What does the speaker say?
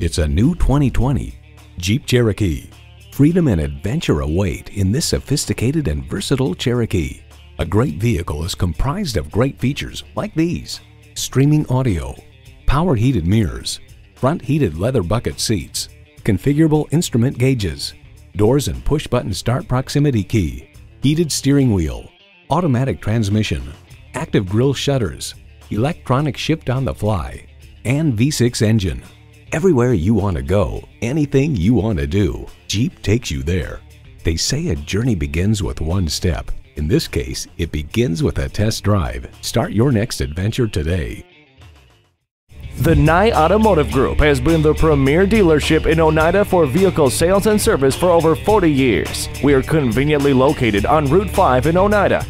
It's a new 2020 Jeep Cherokee. Freedom and adventure await in this sophisticated and versatile Cherokee. A great vehicle is comprised of great features like these. Streaming audio, power heated mirrors, front heated leather bucket seats, configurable instrument gauges, doors and push button start proximity key, heated steering wheel, automatic transmission, active grille shutters, electronic shift on the fly, and V6 engine. Everywhere you want to go, anything you want to do, Jeep takes you there. They say a journey begins with one step. In this case, it begins with a test drive. Start your next adventure today. The Nye Automotive Group has been the premier dealership in Oneida for vehicle sales and service for over 40 years. We are conveniently located on Route 5 in Oneida